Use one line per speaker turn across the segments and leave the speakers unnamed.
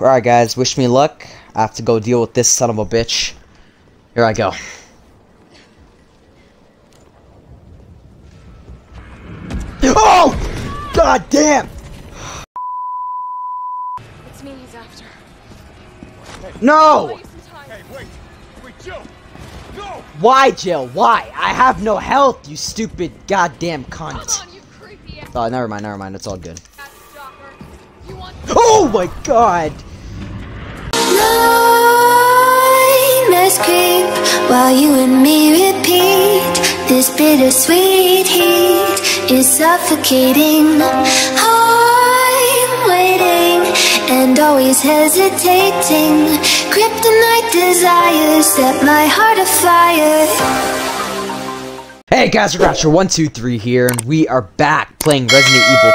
Alright guys, wish me luck. I have to go deal with this son of a bitch. Here I go. Oh! God damn!
It's me he's after.
No!
Hey, wait! Wait, Jill! No!
Why, Jill? Why? I have no health, you stupid goddamn
Hold
cunt.
on, you creepy
Oh, never mind, never mind. It's all good.
You want
Oh my god!
Creep while you and me repeat. This bittersweet heat is suffocating. I'm waiting and always hesitating. Kryptonite desires set my heart afire.
Hey guys, Groucher123 here, and we are back playing Resident Evil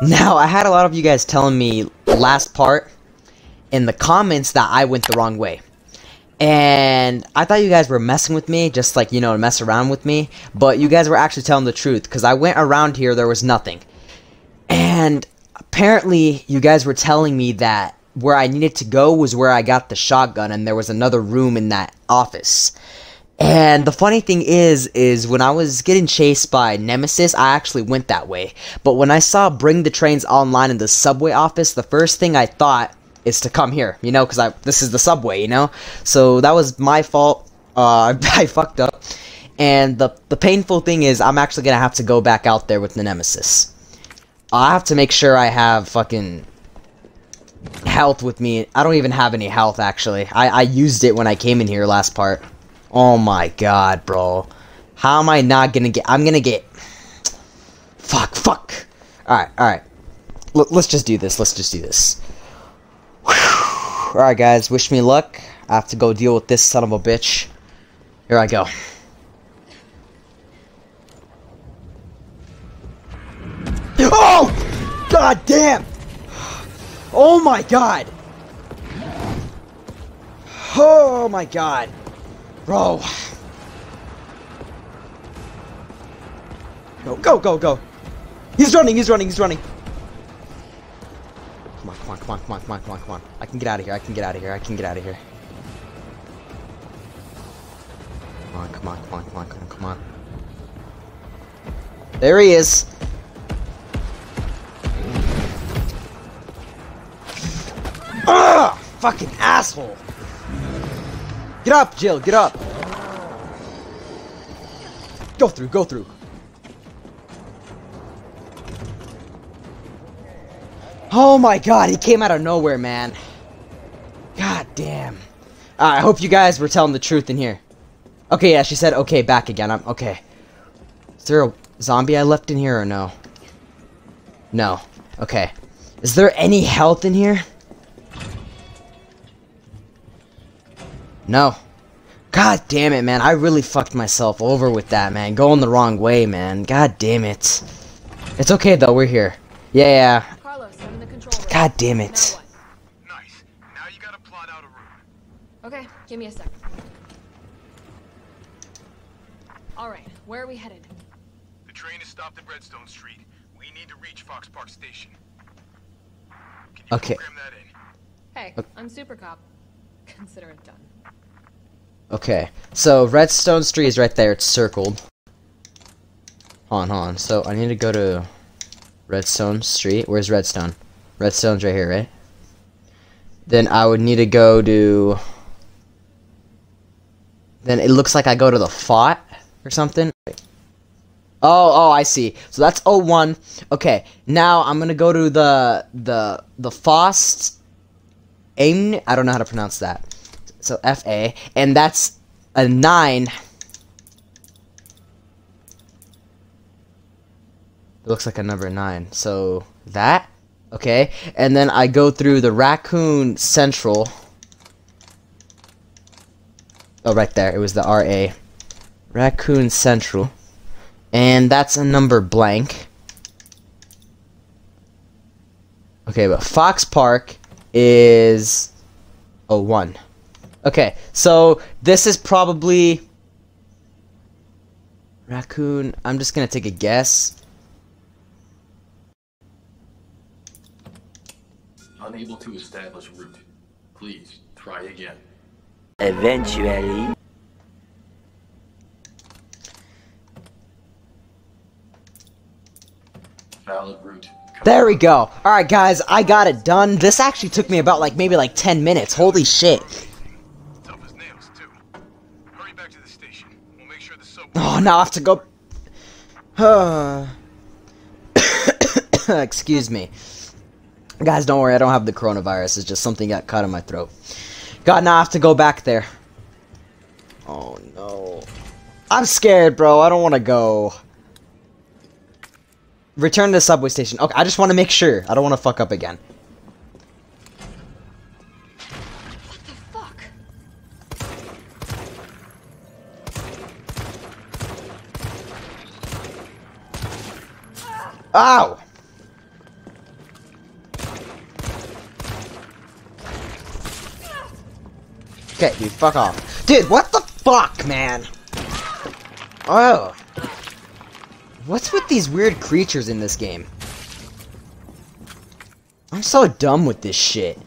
3. Now, I had a lot of you guys telling me last part in the comments that I went the wrong way. And I thought you guys were messing with me, just like, you know, to mess around with me. But you guys were actually telling the truth, because I went around here, there was nothing. And apparently, you guys were telling me that where I needed to go was where I got the shotgun, and there was another room in that office. And the funny thing is, is when I was getting chased by Nemesis, I actually went that way. But when I saw Bring the Trains online in the subway office, the first thing I thought is to come here, you know, because I this is the subway, you know. So that was my fault. Uh, I fucked up. And the the painful thing is, I'm actually gonna have to go back out there with the Nemesis. I have to make sure I have fucking health with me. I don't even have any health actually. I I used it when I came in here last part. Oh my god, bro. How am I not gonna get... I'm gonna get... Fuck, fuck. Alright, alright. L let's just do this. Let's just do this. Alright, guys. Wish me luck. I have to go deal with this son of a bitch. Here I go. Oh! God damn! Oh my god! Oh my god! Bro. Go, go, go, go. He's running, he's running, he's running. Come on, come on, come on, come on, come on, come on. I can get out of here, I can get out of here, I can get out of here. Come on, come on, come on, come on, come on, come on. There he is. Ugh! Fucking asshole! Get up, Jill, get up! Go through, go through. Oh my god, he came out of nowhere, man. God damn. I hope you guys were telling the truth in here. Okay, yeah, she said, okay, back again. I'm okay. Is there a zombie I left in here or no? No. Okay. Is there any health in here? No. God damn it, man. I really fucked myself over with that, man. Going the wrong way, man. God damn it. It's okay, though. We're here. Yeah, yeah.
Carlos, I'm in the control room.
God damn it.
Nice. Now you gotta plot out a route.
Okay, give me a sec. Alright, where are we headed?
The train is stopped at Redstone Street. We need to reach Fox Park Station. Can you
Okay.
program that in?
Hey, I'm Super Cop. Consider it done.
Okay. So, Redstone Street is right there. It's circled. Hold on, hold on. So, I need to go to Redstone Street. Where's Redstone? Redstone's right here, right? Then I would need to go to... Then it looks like I go to the fort or something. Oh, oh, I see. So that's 01. Okay, now I'm gonna go to the the the Fost aim. I don't know how to pronounce that. So F A, and that's a nine. It looks like a number nine. So that okay, and then I go through the Raccoon Central. Oh, right there. It was the R A. Raccoon Central. And that's a number blank. Okay, but Fox Park is a 1. Okay, so this is probably Raccoon. I'm just gonna take a guess.
Unable to establish route. Please, try again.
Eventually.
Valid route.
There we go. Alright guys, I got it done. This actually took me about like maybe like 10 minutes. Holy shit.
Tough as nails, too. Hurry back to the station. We'll make sure the subway...
Oh, now I have to go... Excuse me. Guys, don't worry, I don't have the coronavirus. It's just something got caught in my throat. God, now I have to go back there. Oh, no. I'm scared, bro. I don't want to go. Return to the subway station. Okay, I just want to make sure. I don't want to fuck up again.
What the fuck?
Ow! Okay, dude, fuck off. Dude, what the fuck, man? Oh. What's with these weird creatures in this game? I'm so dumb with this shit.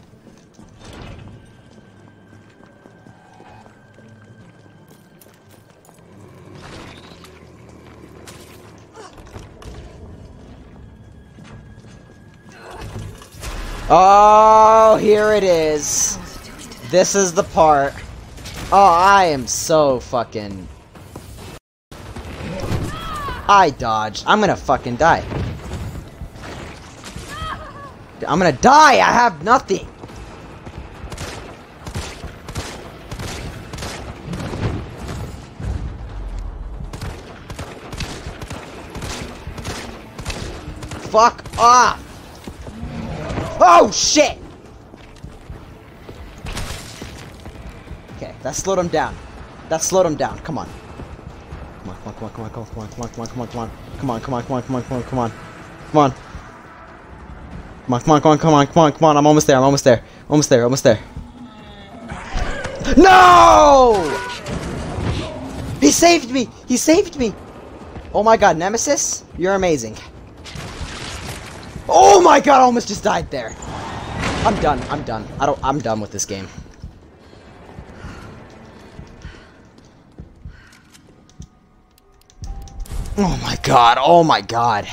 Oh, here it is. This is the part. Oh, I am so fucking... I dodged. I'm gonna fucking die. I'm gonna die! I have nothing! Fuck off! Oh shit! Okay, that slowed him down. That slowed him down. Come on. Come on, come on, come on, come on, come on, come on, come on, come on, come on, come on, come on, come on, come on, come on, come on, come on. Come on, come on, come on, come on, come on, come on, I'm almost there, I'm almost there. Almost there, almost there. No! He saved me! He saved me! Oh my god, Nemesis, you're amazing. Oh my god, I almost just died there. I'm done, I'm done. I don't I'm done with this game. Oh my god, oh my god.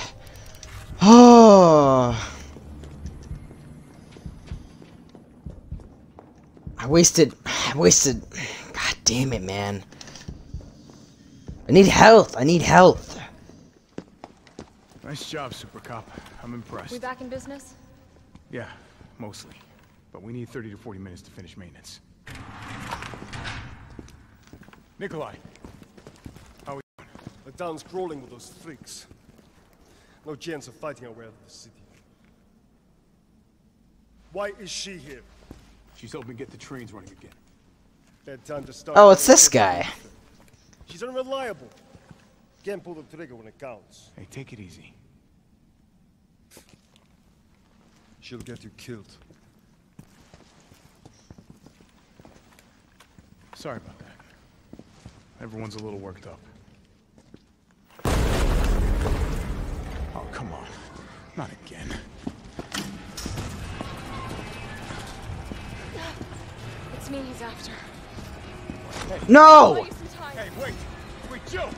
Oh. I wasted I wasted God damn it, man. I need health. I need health.
Nice job, Super Cop. I'm impressed.
We back in business?
Yeah, mostly. But we need 30 to 40 minutes to finish maintenance. Nikolai,
The town's crawling with those freaks. No chance of fighting our way out of the city. Why is she here?
she's helping get the trains running again.
Bad time to start.
Oh, it's this guy.
She's unreliable. Can't pull the trigger when it counts.
Hey, take it easy.
She'll get you killed.
Sorry about that. Everyone's a little worked up. Come on. Not again.
It's me he's after.
No!
Buy you some time.
Hey, wait! Wait, Joe!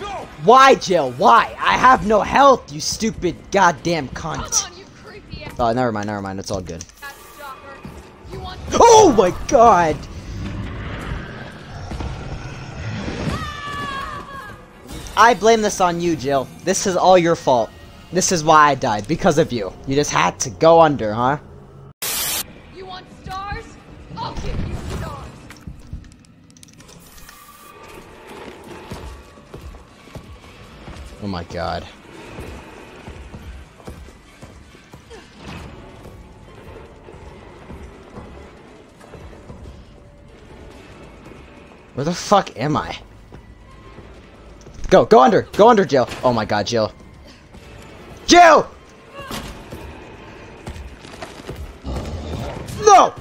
No!
Why, Jill? Why? I have no health, you stupid goddamn
Come
cunt.
on, you
Oh, never mind, never mind. It's all good.
stalker. You want
Oh my god! I blame this on you, Jill. This is all your fault. This is why I died, because of you. You just had to go under, huh?
you want stars? I'll give you stars.
Oh my god. Where the fuck am I? Go, go under, go under, Jill. Oh my god, Jill. Jill! No!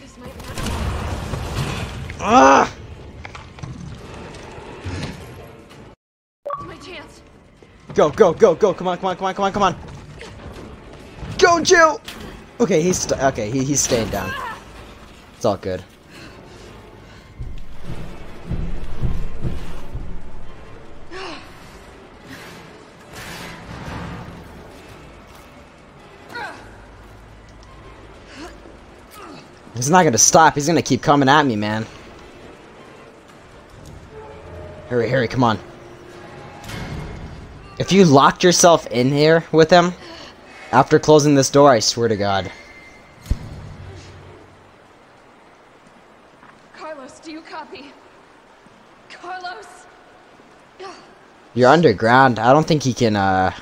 This might matter.
Ah!
My chance.
Go, go, go, go. Come on, come on, come on, come on, come on. Go, Jill! Okay, he's st okay, he, he's staying down. It's all good. He's not gonna stop. He's gonna keep coming at me, man. Hurry, hurry, come on. If you locked yourself in here with him, after closing this door, I swear to God.
Carlos, do you copy? Carlos!
You're underground. I don't think he can, uh...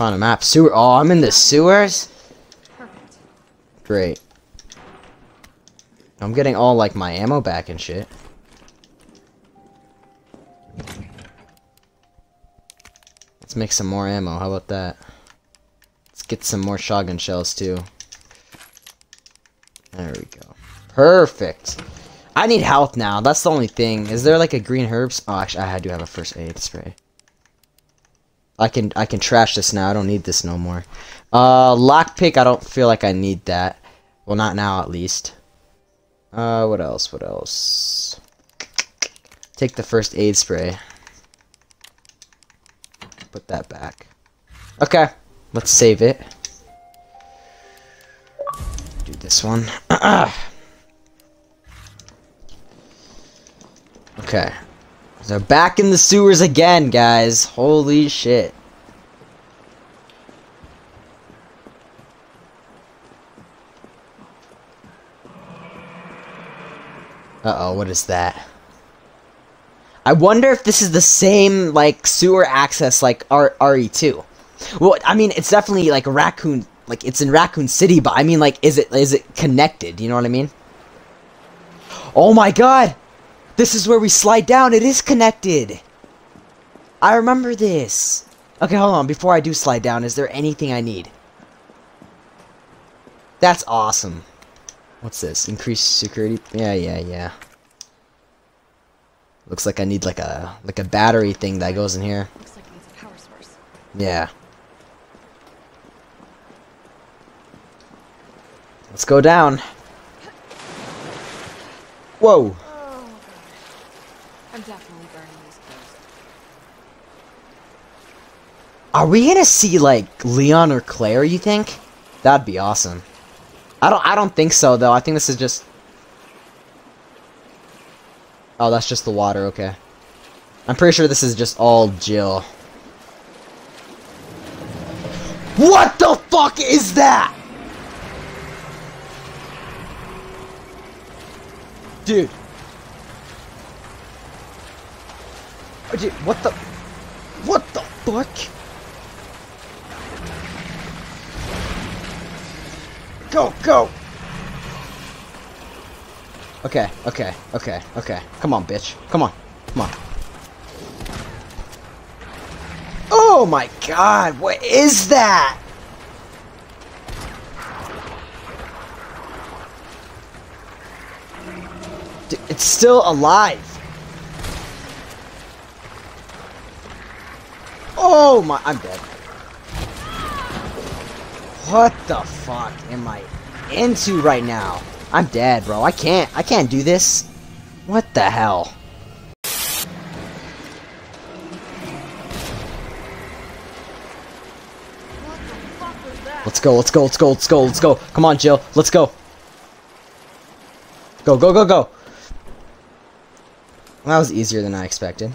On a map. Sewer. Oh, I'm in the sewers?
Perfect.
Great. I'm getting all, like, my ammo back and shit. Let's make some more ammo. How about that? Let's get some more shotgun shells, too. There we go. Perfect. I need health now. That's the only thing. Is there, like, a green herbs? Oh, actually, I do have a first aid spray. I can I can trash this now. I don't need this no more. Uh, lockpick. I don't feel like I need that. Well, not now at least. Uh, what else? What else? Take the first aid spray. Put that back. Okay, let's save it. Do this one. okay. So back in the sewers again, guys. Holy shit. Uh-oh, what is that? I wonder if this is the same, like, sewer access like R RE2. Well, I mean, it's definitely, like, Raccoon, like, it's in Raccoon City, but I mean, like, is it is it connected? You know what I mean? Oh my god! This is where we slide down. It is connected. I remember this. Okay, hold on. Before I do slide down, is there anything I need? That's awesome. What's this? Increased security? Yeah, yeah, yeah. Looks like I need like a like a battery thing that goes in here.
Looks like it needs a power source.
Yeah. Let's go down. Whoa.
Oh, God. I'm definitely burning these clothes.
Are we gonna see like Leon or Claire? You think? That'd be awesome. I don't. I don't think so though. I think this is just. Oh, that's just the water. Okay. I'm pretty sure this is just all Jill. What the fuck is that? Dude. Dude, what the... What the fuck? Go, go! Okay, okay, okay, okay. Come on, bitch. Come on. Come on. Oh my god, what is that? D- It's still alive. Oh my, I'm dead. What the fuck am I into right now? I'm dead, bro. I can't, I can't do this. What the hell? Let's go, let's go, let's go, let's go, let's go. Come on, Jill. Let's go. Go, go, go, go. That was easier than I expected.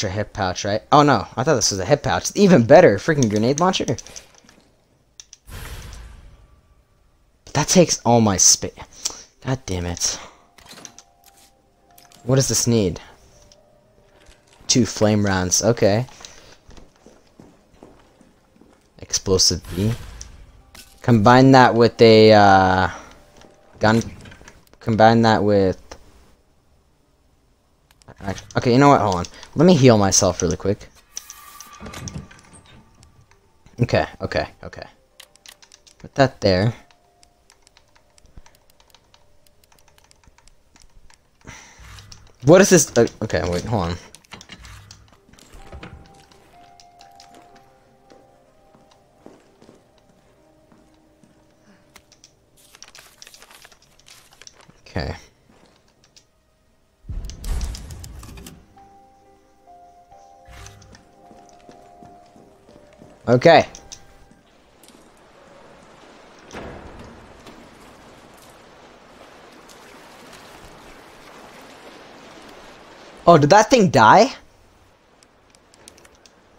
Extra hip pouch, right? Oh no, I thought this was a hip pouch. Even better, freaking grenade launcher. That takes all my space. God damn it. What does this need? Two flame rounds, okay. Explosive B. Combine that with a, uh, gun. Combine that with... Actually, okay, you know what? Hold on. Let me heal myself really quick. Okay, okay, okay. Put that there. What is this? Uh, okay, wait, hold on. Okay. Okay. Oh, did that thing die?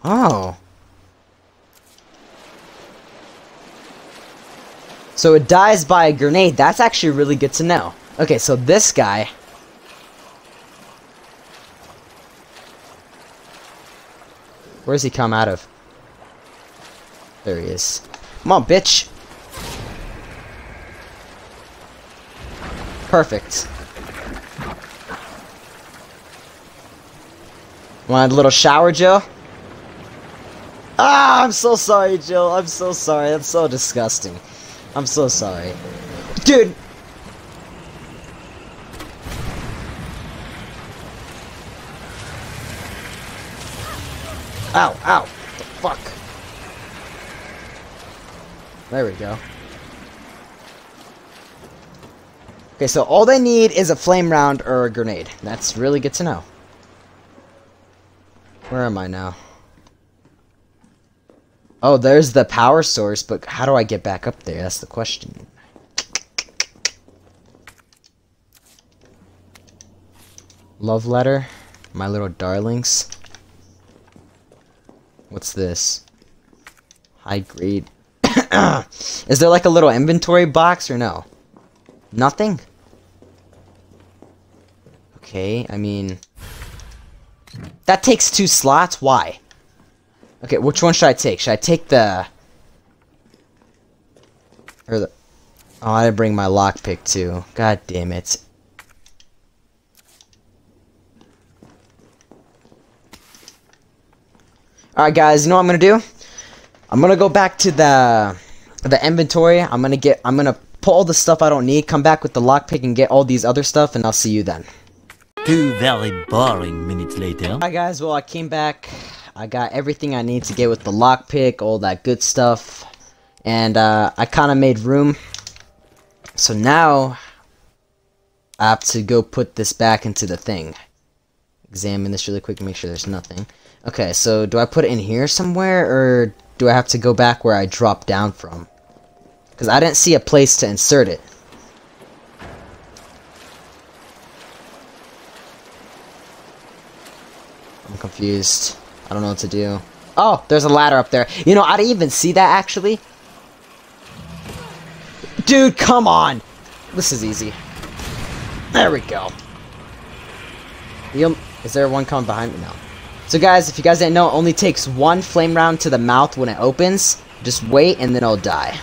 Oh. So it dies by a grenade. That's actually really good to know. Okay, so this guy... Where's he come out of? There he is. Come on, bitch! Perfect. Want a little shower, Jill? Ah, I'm so sorry, Jill. I'm so sorry. That's so disgusting. I'm so sorry. Dude! Ow, ow. What the fuck? There we go. Okay, so all they need is a flame round or a grenade. That's really good to know. Where am I now? Oh, there's the power source, but how do I get back up there? That's the question. Love letter? My little darlings? What's this? High grade. Is there like a little inventory box or no? Nothing? Okay, I mean... That takes two slots? Why? Okay, which one should I take? Should I take the... Or the... Oh, I didn't bring my lockpick too. God damn it. Alright guys, you know what I'm gonna do? I'm gonna go back to the the inventory. I'm gonna get I'm gonna pull all the stuff I don't need, come back with the lockpick and get all these other stuff, and I'll see you then.
Two very boring minutes later.
Hi guys, well I came back. I got everything I need to get with the lockpick, all that good stuff. And uh, I kind of made room. So now I have to go put this back into the thing. Examine this really quick and make sure there's nothing. Okay, so do I put it in here somewhere or do I have to go back where I dropped down from? Because I didn't see a place to insert it. I'm confused. I don't know what to do. Oh, there's a ladder up there. You know, I didn't even see that, actually. Dude, come on! This is easy. There we go. You'll, is there one coming behind me? No. So guys, if you guys didn't know, it only takes one flame round to the mouth when it opens. Just wait, and then it'll die.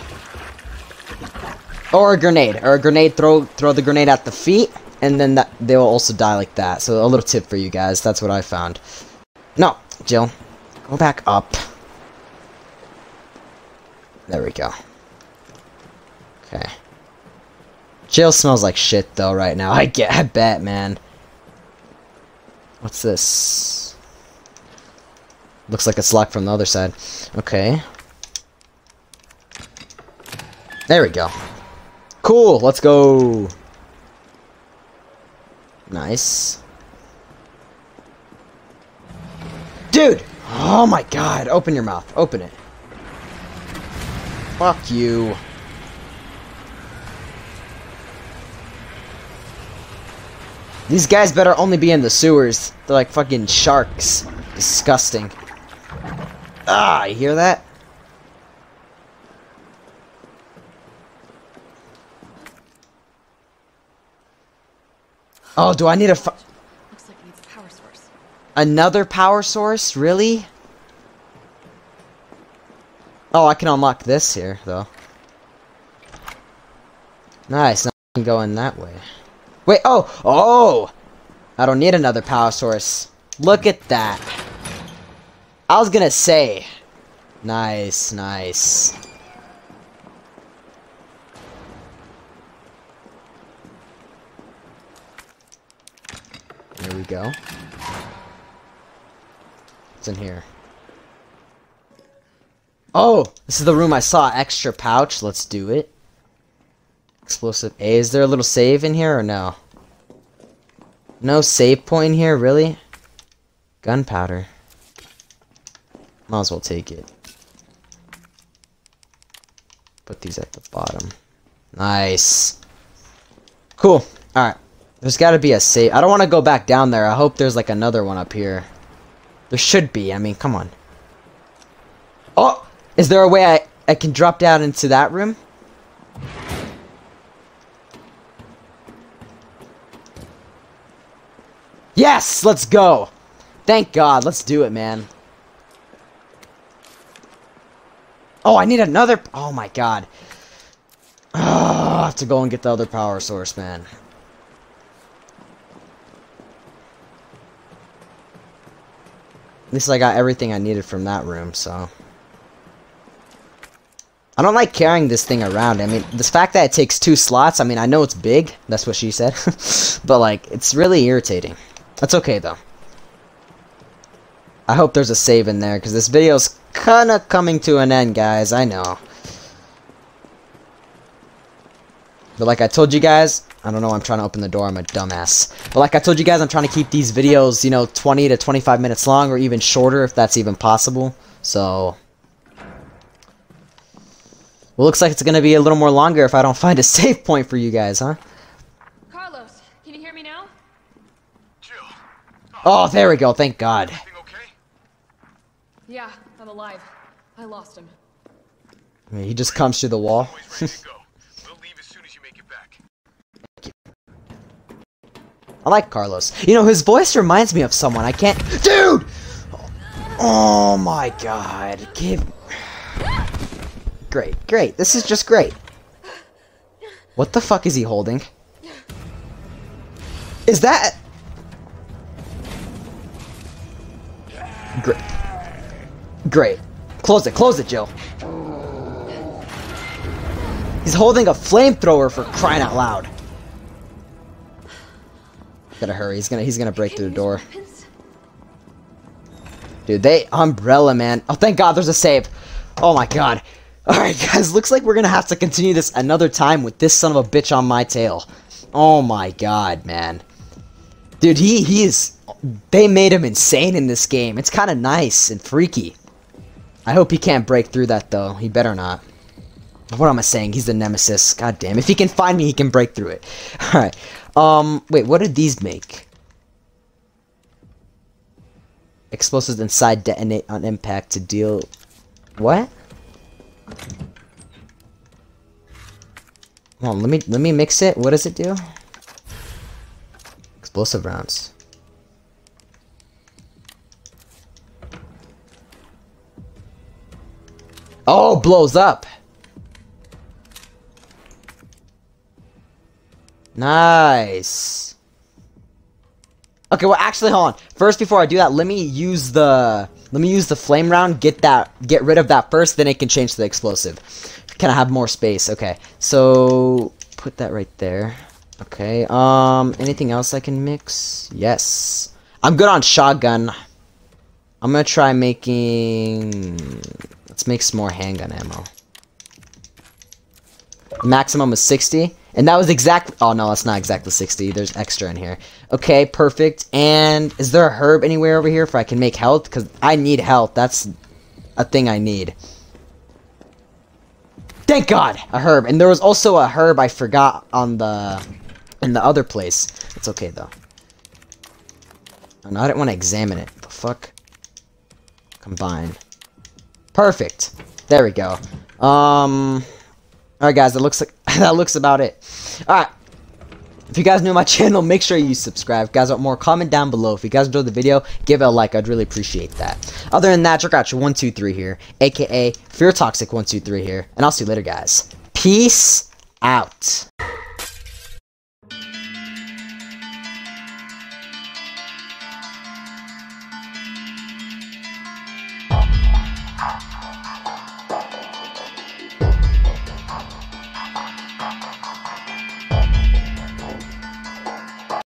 Or a grenade. Or a grenade, throw throw the grenade at the feet, and then that, they will also die like that. So a little tip for you guys. That's what I found. No, Jill. Go back up. There we go. Okay. Jill smells like shit though right now. I get I bet, man. What's this? Looks like it's locked from the other side. Okay. There we go. Cool, let's go. Nice. Dude! Oh my god, open your mouth. Open it. Fuck you. These guys better only be in the sewers. They're like fucking sharks. Disgusting. Ah, you hear that? Oh, do I need a
Looks like it needs a power source.
another power source? Really? Oh, I can unlock this here, though. Nice, now I can go in that way. Wait, oh! Oh! I don't need another power source. Look at that. I was gonna say. Nice, nice. There we go. What's in here? Oh! This is the room I saw. Extra pouch. Let's do it. Explosive A. Is there a little save in here or no? No save point here, really? Gunpowder. Might as well take it. Put these at the bottom. Nice. Cool. Alright. There's gotta be a safe. I don't want to go back down there. I hope there's like another one up here. There should be. I mean, come on. Oh! Is there a way I, I can drop down into that room? Yes! Let's go! Thank God. Let's do it, man. Oh, I need another... Oh, my God. Oh, I have to go and get the other power source, man. At least I got everything I needed from that room, so... I don't like carrying this thing around. I mean, the fact that it takes two slots, I mean, I know it's big. That's what she said. but, like, it's really irritating. That's okay, though. I hope there's a save in there, because this video's kind of coming to an end, guys. I know. But like I told you guys, I don't know, I'm trying to open the door, I'm a dumbass. But like I told you guys, I'm trying to keep these videos, you know, 20 to 25 minutes long, or even shorter, if that's even possible. So... Well, looks like it's going to be a little more longer if I don't find a save point for you guys, huh?
Carlos, can you hear me now?
Jill,
Oh, there we go, thank God.
okay?
Yeah, I'm alive. I lost him.
I mean, he just comes through the wall.
Always ready to go. We'll leave as soon as you make it back.
I like Carlos. You know, his voice reminds me of someone. I can't... Dude! Oh my god. Give... Great, great. This is just great. What the fuck is he holding? Is that... Great. Great. Close it, close it, Jill. He's holding a flamethrower for crying out loud. Gotta hurry. He's gonna he's gonna break through the door. Dude, they umbrella man. Oh thank god there's a save. Oh my god. Alright guys, looks like we're gonna have to continue this another time with this son of a bitch on my tail. Oh my god, man. Dude, he he is they made him insane in this game. It's kinda nice and freaky. I hope he can't break through that though. He better not. What am I saying? He's the nemesis. God damn. If he can find me, he can break through it. Alright. Um, wait, what did these make? Explosives inside detonate on impact to deal... What? Hold on, let me, let me mix it. What does it do? Explosive rounds. Oh, blows up. Nice. Okay, well, actually, hold on. First, before I do that, let me use the let me use the flame round. Get that, get rid of that first. Then it can change to the explosive. Can I have more space? Okay, so put that right there. Okay. Um, anything else I can mix? Yes. I'm good on shotgun. I'm gonna try making. Let's make some more handgun ammo. Maximum is 60. And that was exactly- oh no, that's not exactly 60. There's extra in here. Okay, perfect. And is there a herb anywhere over here for I can make health? Because I need health. That's a thing I need. Thank God! A herb. And there was also a herb I forgot on the... in the other place. It's okay, though. Oh, no, I didn't want to examine it. The fuck? Combine. Perfect. There we go. Um... Alright guys, that looks like that looks about it. Alright. If you guys new my channel, make sure you subscribe. If you guys want more, comment down below. If you guys enjoyed the video, give it a like. I'd really appreciate that. Other than that, Dragacha123 here, aka Fear Toxic123 here, and I'll see you later, guys. Peace out.